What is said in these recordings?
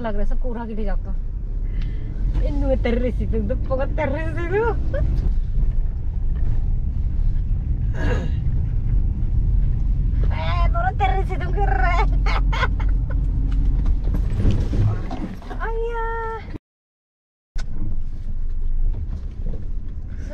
لگ رہا سا کوڑا کھڑے جا تو ریسی تیر رہی تیرے سی تم کر رہا ہے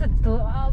ちょっとアッ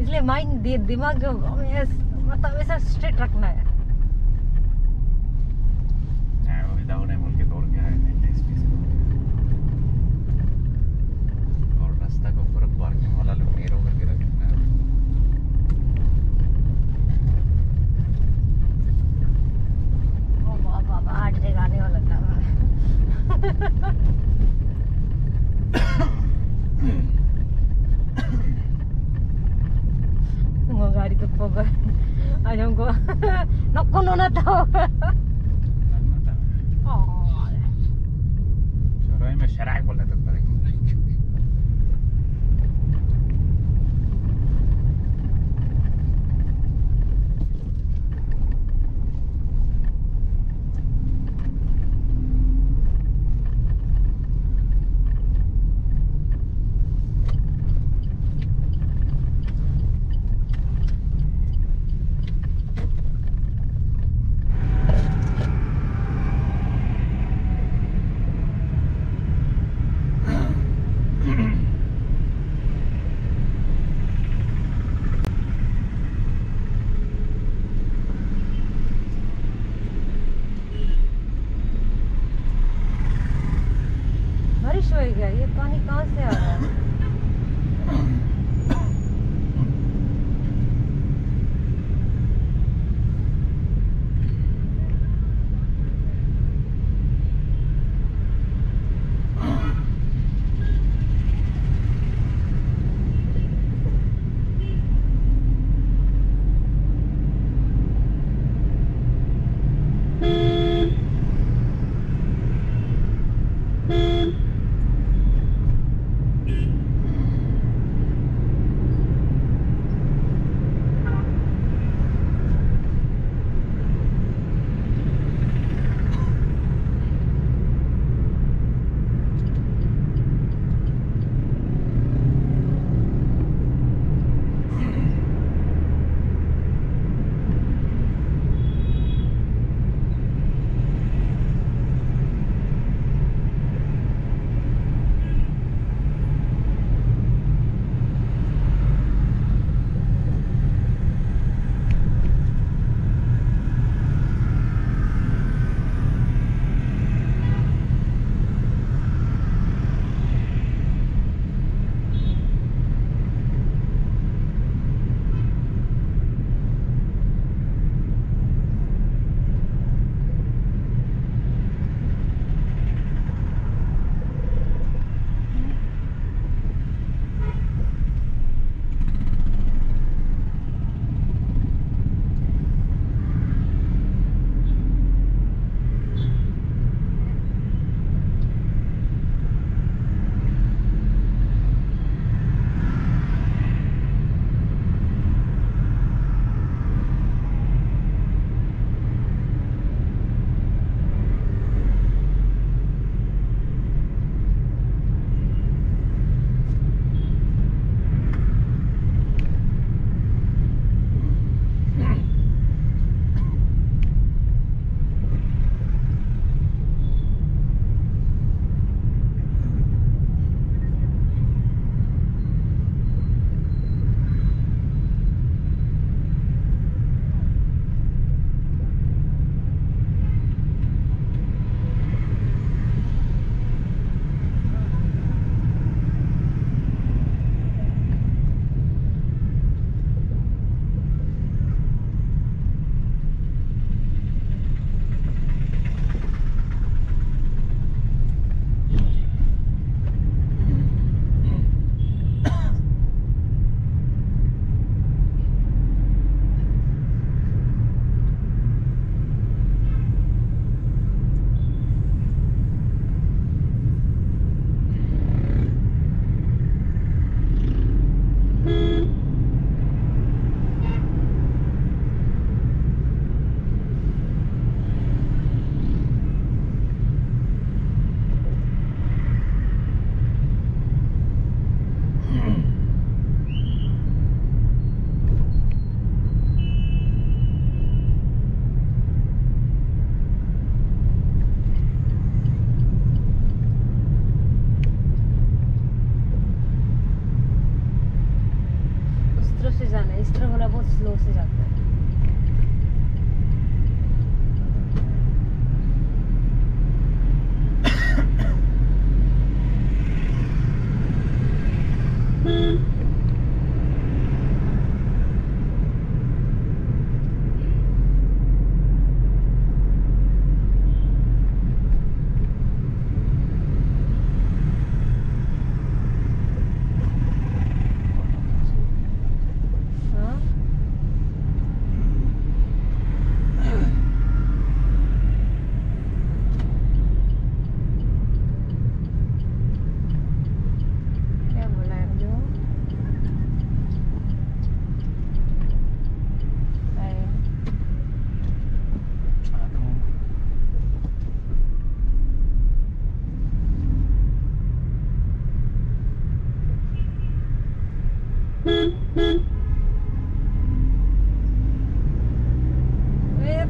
اس لیے مائنڈ دماغ مطلب ایسا اسٹریٹ رکھنا ہے no con una tava. یار یہ پانی کہاں سے آ رہا ہے؟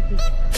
Thank you.